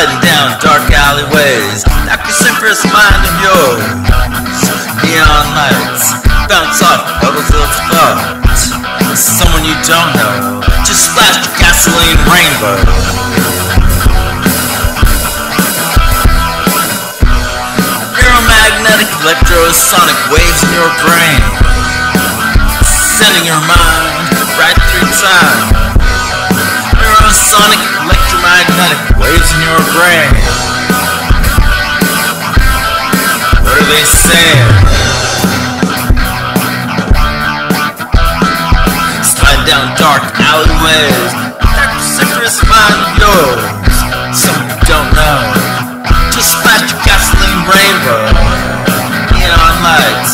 Sliding down dark alleyways. That cruciferous mind of yours. Neon lights Bounce off bubbles of thought Someone you don't know Just splashed a gasoline rainbow. Neuromagnetic electrosonic waves in your brain Sending your mind right through time friend. What are they saying? Slide down dark alleyways, dark secrets find yours. Some you don't know. Just flash your gasoline rainbow, neon lights.